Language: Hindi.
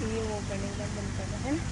ये वो बनेगा बनता है ना?